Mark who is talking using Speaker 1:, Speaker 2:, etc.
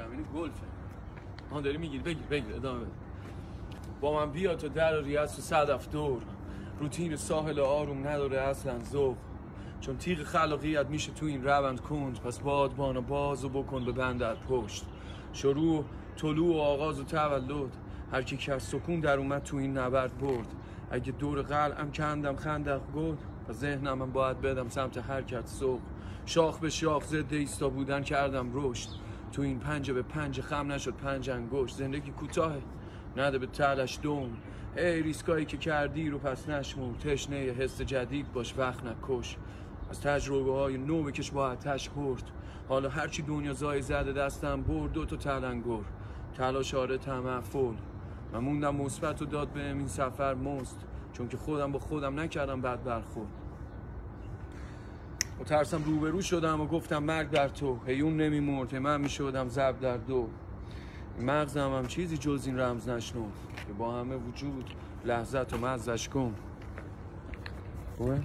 Speaker 1: زمین گلفه. آن داری میگیر بگیر بگیر ادامه بده. با من بیا تا در ریاض و صدف دور روتین ساحل آروم نداره اصلا ذوق. چون تیغ خلاقیت میشه تو این روند کند. پس و باز و بکن به بندر پشت. شروع طلوع و آغاز و تولد. هر کی که سکون در اومد تو این نبرد برد. اگه دور قلعم کندم خندق گل و ذهنم من باید بدم سمت حرکت سوق شاخ به شاخ ضد ایستا بودن کردم رشد. تو این پنجه به پنجه خم نشد پنج انگشت. زندگی کوتاهه نده به تلش دوم ای ریسکایی که کردی رو پس نشمور تشنه حس جدید باش وقت نکش. از تجربه های نو بکش با آتش برد حالا هرچی دنیا زای زده دستم برد دو تا تلنگر. تلاش آره طمع فول من موندم مثبت و داد بهم این سفر مست. چون که خودم با خودم نکردم بد برخورد. و ترسم روبرو شدم و گفتم مرگ در تو. هیون نمیمرد. من می‌شدم زب در دو. مغزم هم چیزی جز این رمز نشنو که با همه وجود لحظت و مزش کن. خوبه؟